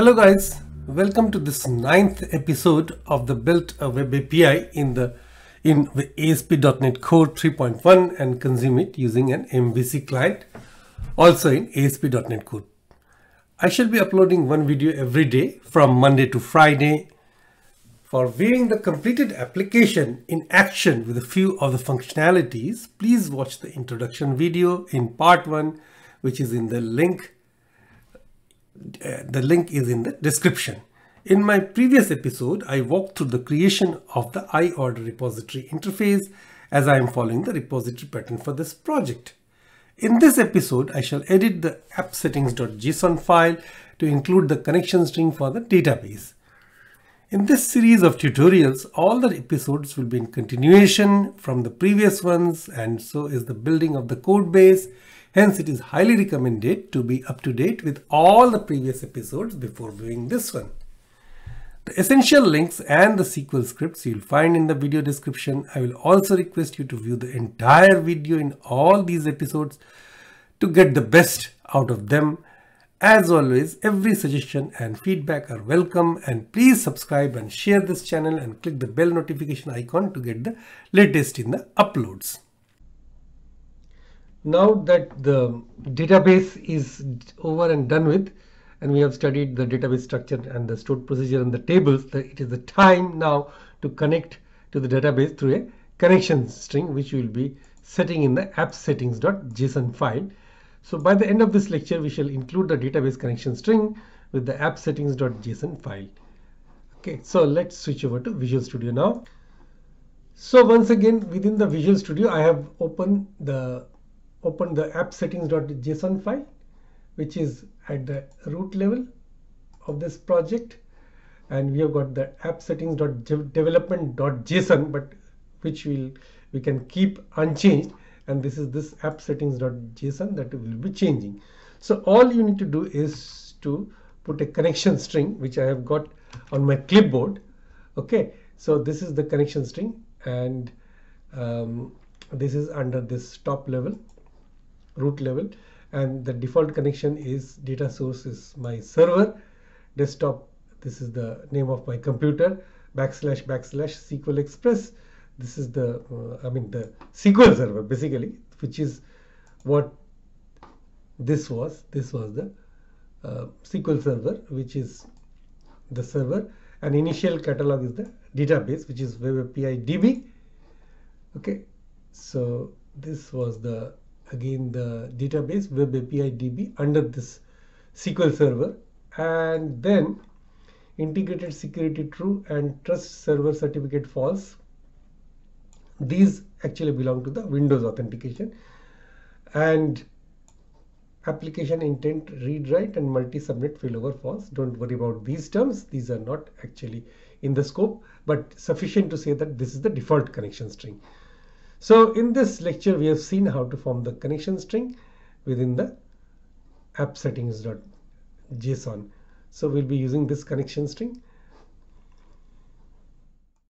Hello guys, welcome to this ninth episode of the Built a Web API in the in ASP.NET Core 3.1 and consume it using an MVC client also in ASP.NET Core. I shall be uploading one video every day from Monday to Friday. For viewing the completed application in action with a few of the functionalities, please watch the introduction video in part 1 which is in the link the link is in the description. In my previous episode, I walked through the creation of the iOrder repository interface as I am following the repository pattern for this project. In this episode, I shall edit the appsettings.json file to include the connection string for the database. In this series of tutorials, all the episodes will be in continuation from the previous ones and so is the building of the code base Hence, it is highly recommended to be up to date with all the previous episodes before viewing this one. The essential links and the SQL scripts you'll find in the video description. I will also request you to view the entire video in all these episodes to get the best out of them. As always, every suggestion and feedback are welcome and please subscribe and share this channel and click the bell notification icon to get the latest in the uploads. Now that the database is over and done with, and we have studied the database structure and the stored procedure and the tables, it is the time now to connect to the database through a connection string, which we will be setting in the app settings.json file. So by the end of this lecture, we shall include the database connection string with the app settings.json file. Okay, so let's switch over to Visual Studio now. So once again, within the Visual Studio, I have opened the opened the app settings.json file which is at the root level of this project and we have got the app settings.development.json but which will we can keep unchanged and this is this app settings.json that will be changing. So all you need to do is to put a connection string which I have got on my clipboard. Okay so this is the connection string and um, this is under this top level root level and the default connection is data source is my server. Desktop this is the name of my computer backslash backslash SQL Express this is the uh, I mean the SQL server basically which is what this was. This was the uh, SQL server which is the server. And initial catalog is the database which is web API DB okay. So this was the again the database web API DB under this SQL server. And then integrated security true and trust server certificate false these actually belong to the Windows authentication. And application intent read write and multi subnet failover false. Don't worry about these terms. These are not actually in the scope but sufficient to say that this is the default connection string. So in this lecture, we have seen how to form the connection string within the app settings.json. So we'll be using this connection string